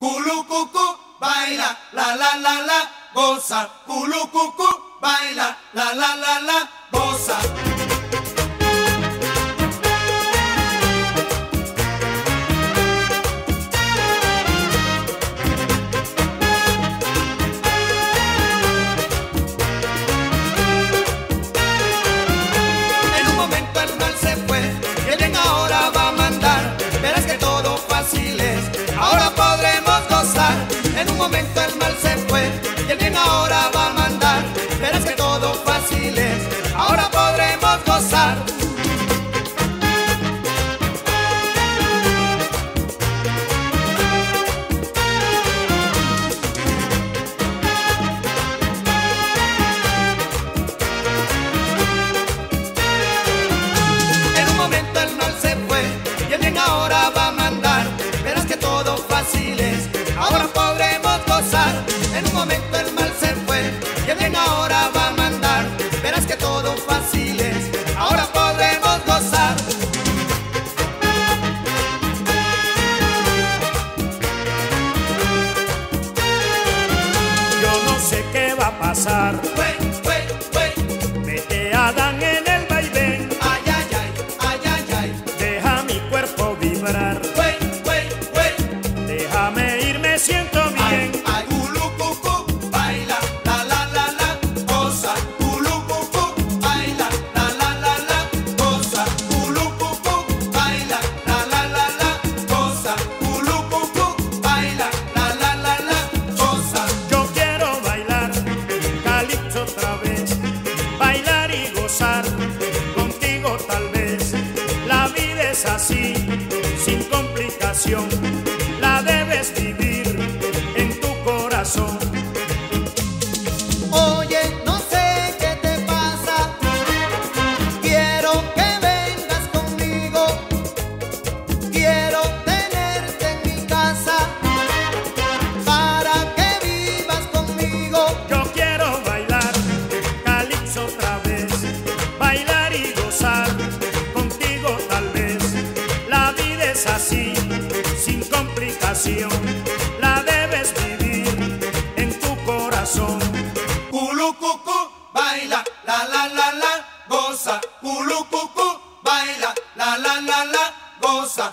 Culucucu, baila, la la la la, goza. Culucucu, baila, la la la la, goza. pasar. la debes vivir en tu corazón. Oye, no sé qué te pasa, quiero que vengas conmigo, quiero tenerte en mi casa para que vivas conmigo. Yo quiero bailar, calipso otra vez, bailar y gozar contigo tal vez, la vida es así la debes vivir en tu corazón. Culucucu, baila, la la la la, goza. Culucucu, baila, la la la la, goza.